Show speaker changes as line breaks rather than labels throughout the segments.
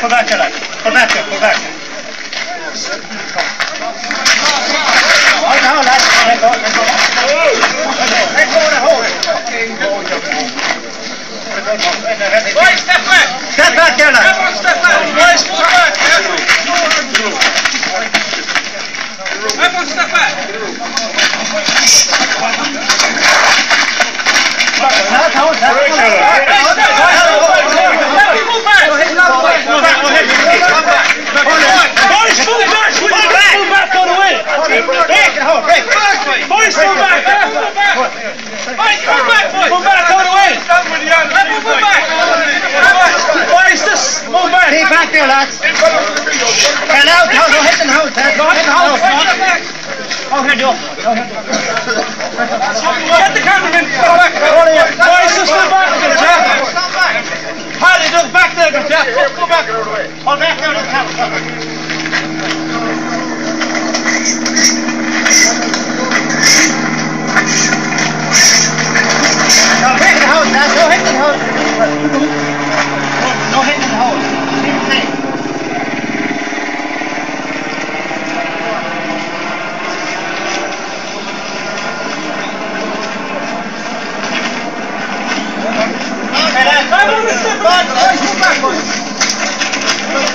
Podajcie rękę, podajcie, podajcie. Oj, Stefan! Stefan, Kielan! Stefan, Stefan! Vamos, Stefan! Back! Stay back there, lads. Hey, now, go go ahead and hold, lads. Ahead and hold. Go ahead, you. Go.
Get the cameraman! Go back! Boys, just move back a bit, yeah? Harley, just back there a bit, yeah? Go back!
Hold back there, look, come. Now, break the hole, lads. Go ahead and hold. No hitting the hole. Keep it safe. Okay, lads.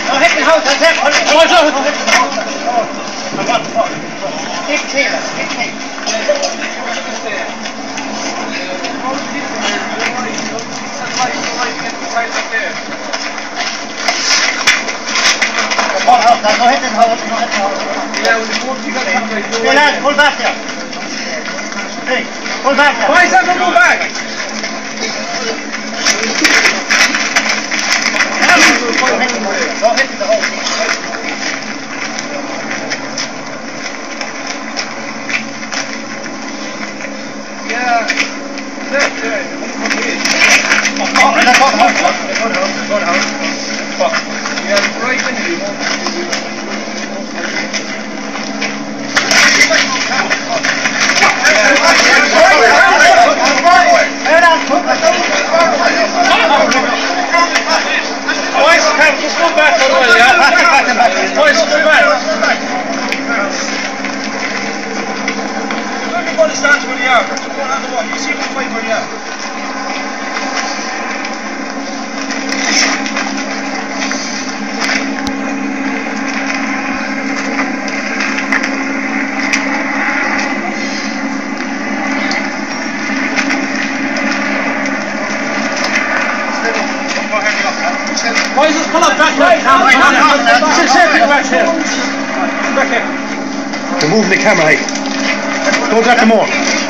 No hitting the hole, that's it. Hold it.
Boys,
Go
look.
ahead and hold it. Come on, come on. Keep it clear, lads. Keep it clear. Hold, hold, lads. No hitting the hole. No hitting the hole. Hey, lads, pull back there. Hey, pull back there.
Boys, everyone move back!
Don't hit the hole. Oh, let's go to the house. Let's go to the house. Let's go to the house. Hey, lads, pull back.
Boys, come, just move back a little, yeah?
Back it, back it, back it.
Boys, move back. Everybody stands where they are. One on the wall. You see them fight where they are. Boys, just pull up back here. Sit, sit, sit back here. Back here.
Moving the camera, hey. Don't drop the more.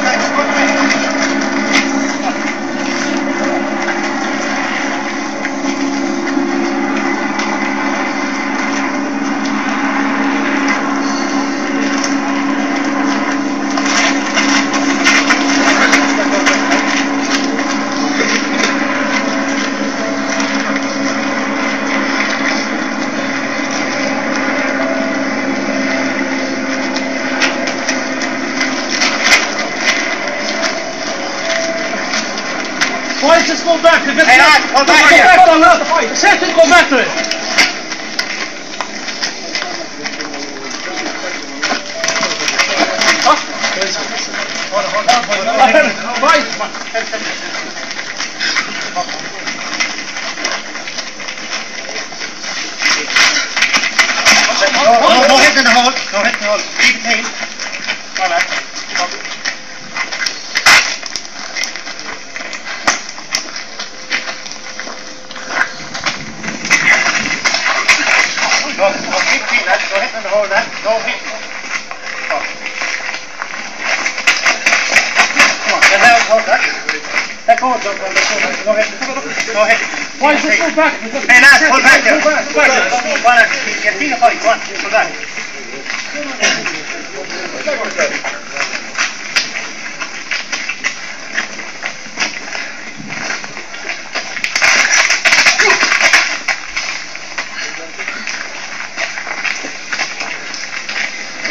Boys, just go back. If it's
Hey,
not-
go
just
back
go
here.
back to. Sit and go back to it.
No, no, no hit in the hole. No hit in the hole. Keep it clean. can't jump on the corner. Not hit. Not hit. Why
is it pull back?
Hey, Naz, pull back. Pull back. Pull back. Why not? You've seen the fight. Come on, pull back.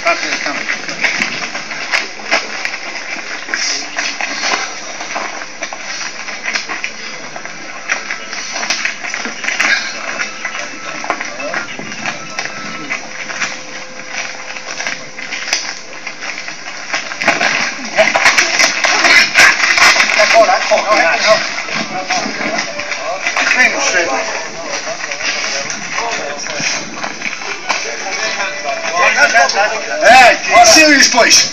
That's coming. menos cedo. É, sim, depois.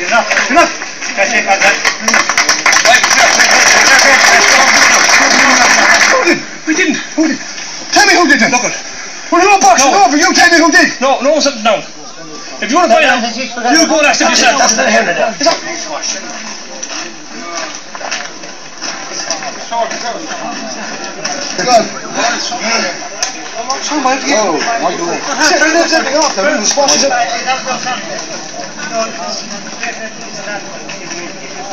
Enough! Enough! Who did?
We didn't.
Who did? Tell me who did it.
Look it.
We're not boxing
No.
over. You tell me who did.
No, no one sitting down. If you want to find out, you go and ask them yourself.
That's not him. Somebody get Oh, I do. Sit and lift everything off and squash